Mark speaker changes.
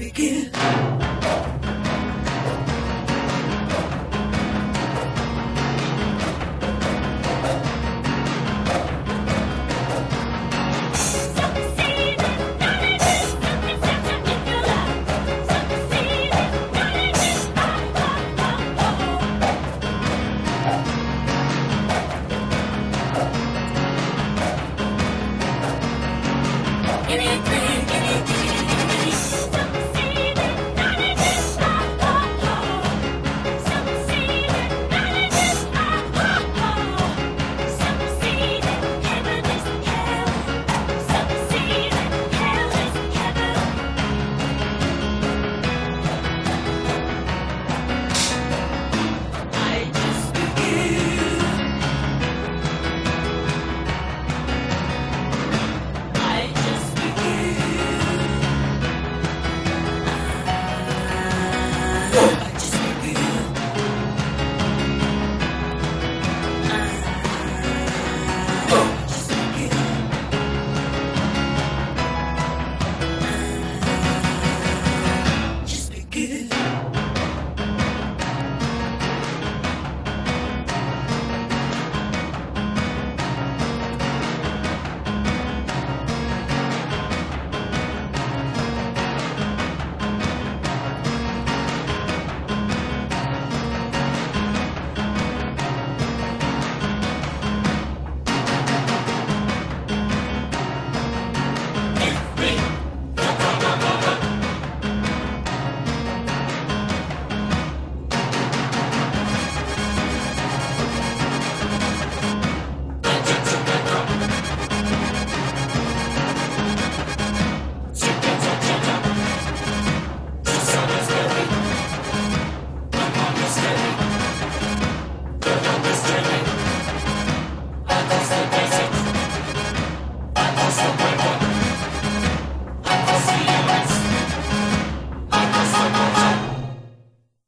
Speaker 1: begin.